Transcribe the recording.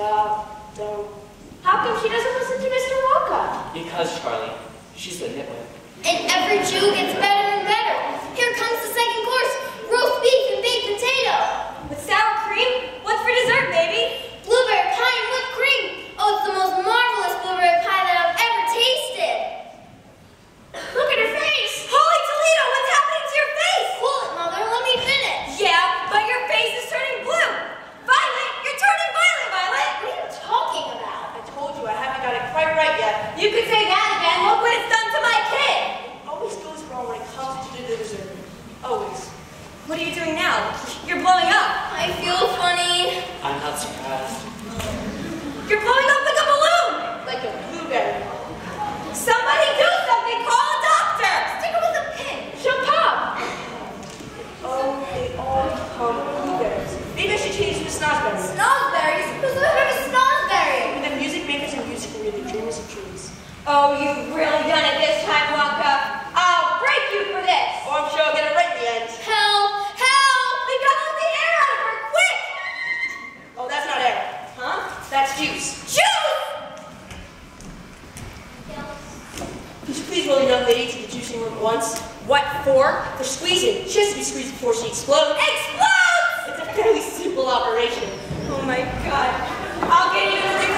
Stop. Don't. How come she doesn't listen to Mr. Wonka? Because, Charlie, she's the nitwit. And every Jew gets better. You could say that again. Look what it's done to my kid. It always goes wrong when it comes to the dessert. Always. What are you doing now? You're blowing up. I feel funny. I'm not surprised. You're blowing up like a balloon. Like a blueberry. Somebody do something. Call a doctor. Stick it with a pin. She'll pop. Oh, they all become blueberries. Maybe I should change to snozberry. Snozberries? Who's ever heard of snozberry? The music makers and music are really dreamers of trees. Oh, you've really done it this time, Wonka. I'll break you for this. Oh, I'm sure I'll get it right in the end. Help! Help! We let the air out of her, quick! Oh, that's not air. Huh? That's juice. Juice! Could you please roll the young lady to the juicing room at once? What for? For squeezing. She has to be squeezed before she explodes. Explodes! It's a fairly simple operation. Oh my god. I'll get you to